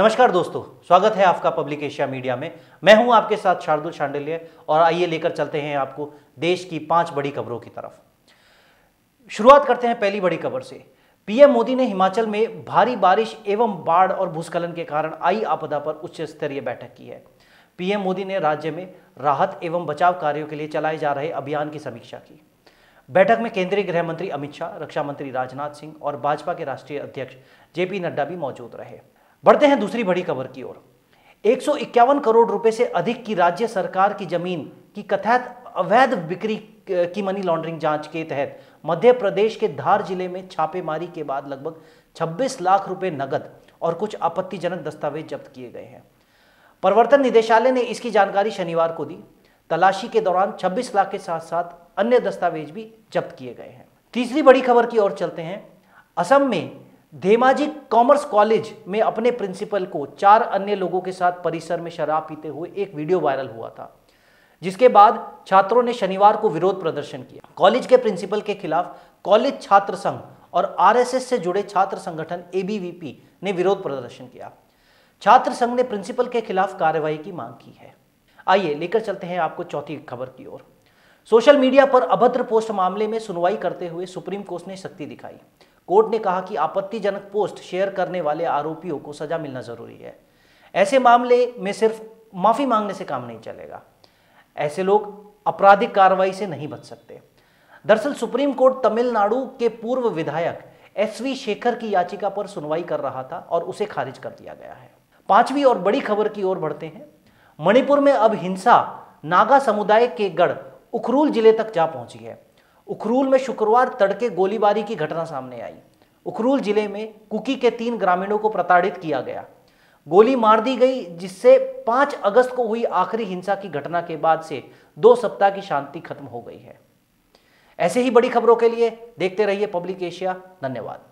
नमस्कार दोस्तों, स्वागत है आपका पब्लिक एशिया मीडिया में। मैं हूँ आपके साथ शार्दुल शांडिल्य और आइए लेकर चलते हैं आपको देश की पाँच बड़ी खबरों की तरफ़। शुरुआत करते हैं पहली बड़ी खबर से। पीएम मोदी ने हिमाचल में भारी बारिश एवं बाढ़ और भूस्खलन के कारण आई आपदा पर उच्च स्तरीय बैठक की है। पीएम मोदी ने राज्य में राहत एवं बचाव कार्यों के लिए चलाए जा रहे अभियान की समीक्षा की। बैठक में केंद्रीय गृह मंत्री अमित शाह, रक्षा मंत्री राजनाथ सिंह और भाजपा के राष्ट्रीय अध्यक्ष जेपी नड्डा भी मौजूद रहे। बढ़ते हैं दूसरी बड़ी खबर की ओर। एक सौ इक्यावन करोड़ रुपए से अधिक की राज्य सरकार की ज़मीन की कथित अवैध बिक्री की मनी लॉन्ड्रिंग जाँच के तहत मध्य प्रदेश के धार ज़िले में छापेमारी के बाद लगभग 26 लाख रुपए नगद और कुछ आपत्तिजनक दस्तावेज़ जब्त किए गए हैं। प्रवर्तन निदेशालय ने इसकी जानकारी शनिवार को दी। तलाशी के दौरान 26 लाख के साथ साथ अन्य दस्तावेज़ भी जब्त किए गए हैं। तीसरी बड़ी खबर की ओर चलते हैं। असम में धेमाजी कॉमर्स कॉलेज में अपने प्रिंसिपल को चार अन्य लोगों के साथ परिसर में शराब पीते हुए एक वीडियो वायरल हुआ था, जिसके बाद छात्रों ने शनिवार को विरोध प्रदर्शन किया। कॉलेज के प्रिंसिपल के खिलाफ कॉलेज छात्र संघ और आरएसएस से जुड़े छात्र संगठन एबीवीपी ने विरोध प्रदर्शन किया। छात्र संघ ने प्रिंसिपल के खिलाफ कार्रवाई की मांग की है। आइए लेकर चलते हैं आपको चौथी खबर की ओर। सोशल मीडिया पर अभद्र पोस्ट मामले में सुनवाई करते हुए सुप्रीम कोर्ट ने शक्ति दिखाई। कोर्ट ने कहा कि आपत्तिजनक पोस्ट शेयर करने वाले आरोपियों को सजा मिलना ज़रूरी है। ऐसे मामले में सिर्फ़ माफ़ी मांगने से काम नहीं चलेगा। ऐसे लोग आपराधिक कार्रवाई से नहीं बच सकते। दरअसल सुप्रीम कोर्ट तमिलनाडु के पूर्व विधायक एस वी शेखर की याचिका पर सुनवाई कर रहा था और उसे खारिज कर दिया गया है। पांचवी और बड़ी खबर की ओर बढ़ते हैं। मणिपुर में अब हिंसा, नागा समुदाय के गढ़ उखरूल ज़िले तक जा पहुँची है। उखरूल में शुक्रवार तड़के गोलीबारी की घटना सामने आई। उखरूल ज़िले में कुकी के तीन ग्रामीणों को प्रताड़ित किया गया। गोली मार दी गई, जिससे 5 अगस्त को हुई आखिरी हिंसा की घटना के बाद से दो सप्ताह की शांति खत्म हो गई है। ऐसे ही बड़ी खबरों के लिए देखते रहिए पब्लिक एशिया। धन्यवाद।